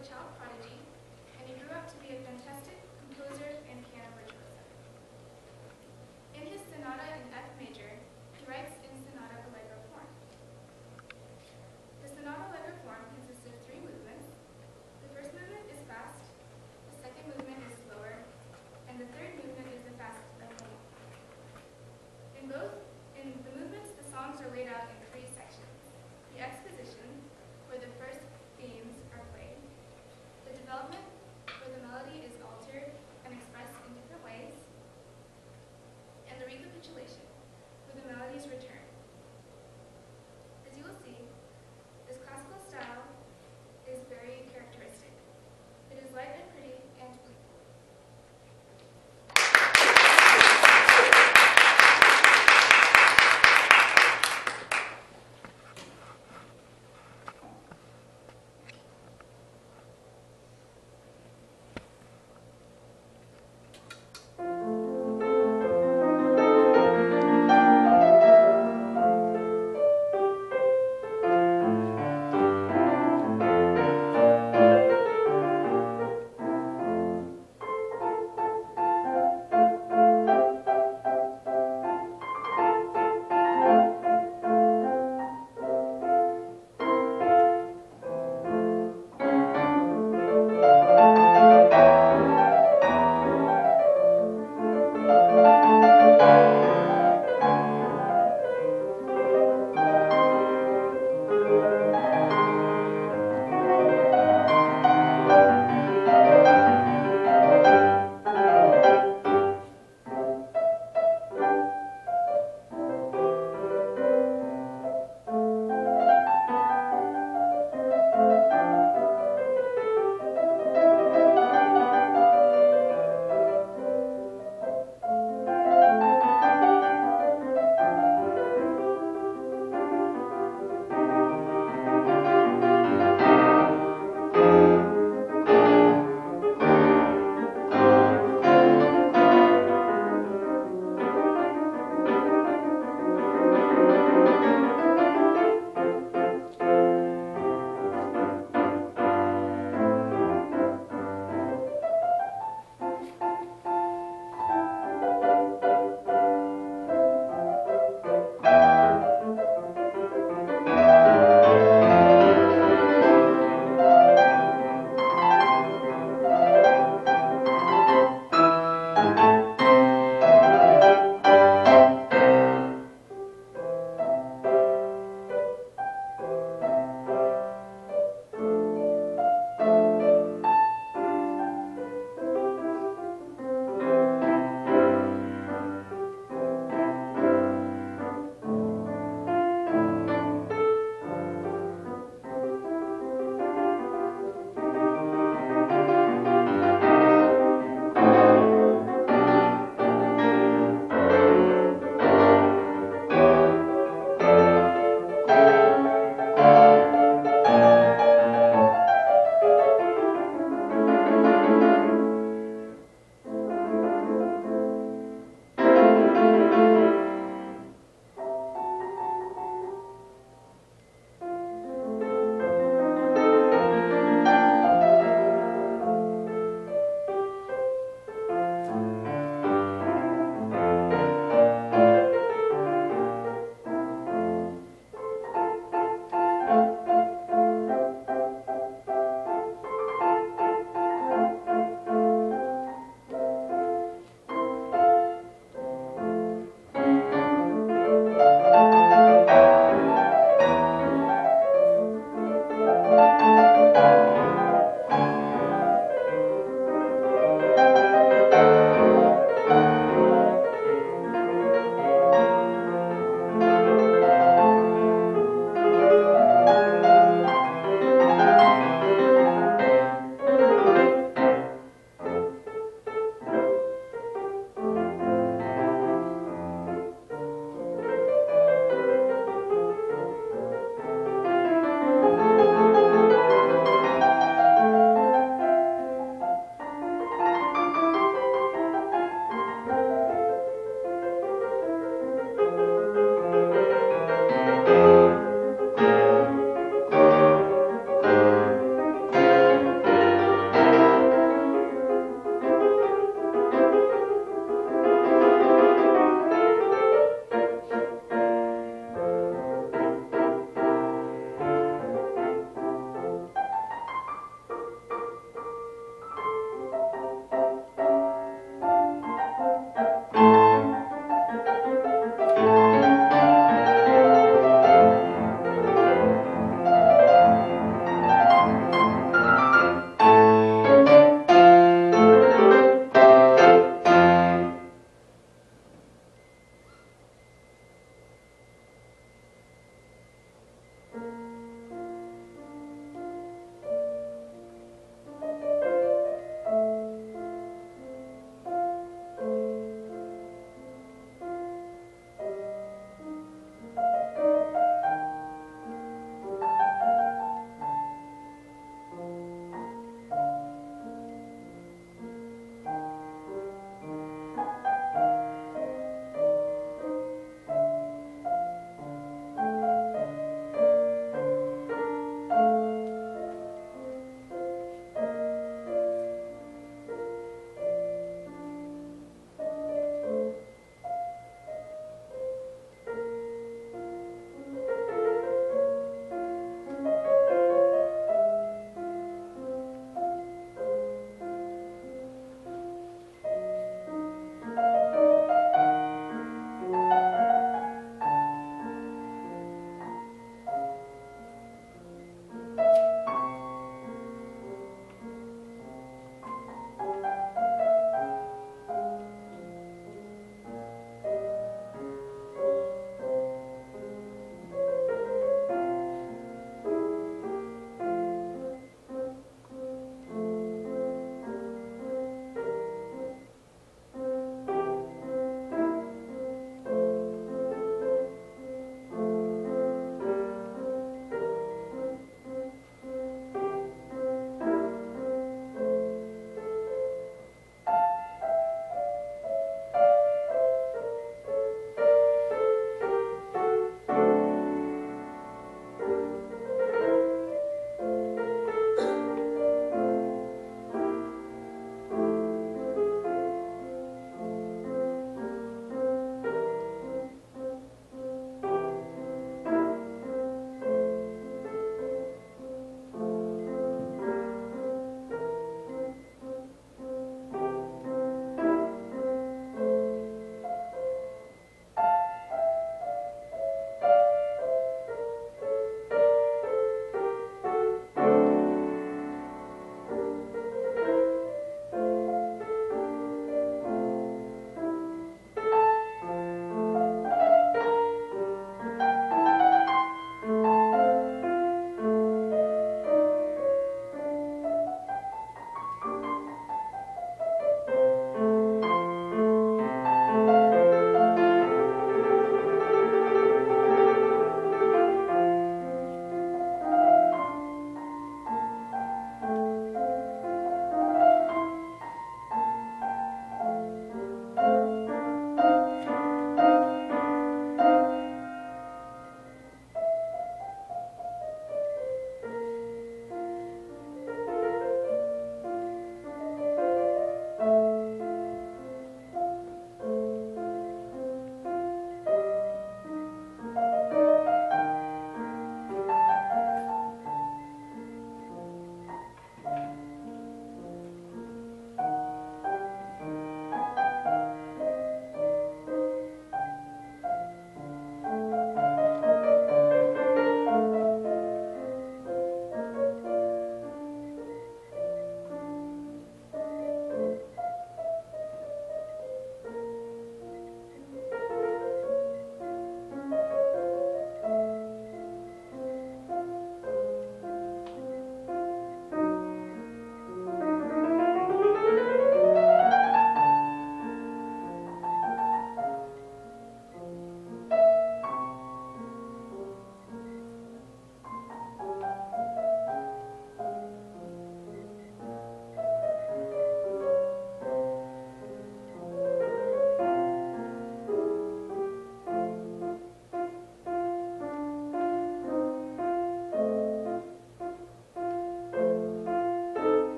a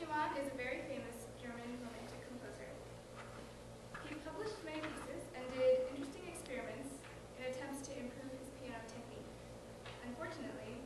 Schumann is a very famous German romantic composer. He published many pieces and did interesting experiments in attempts to improve his piano technique. Unfortunately,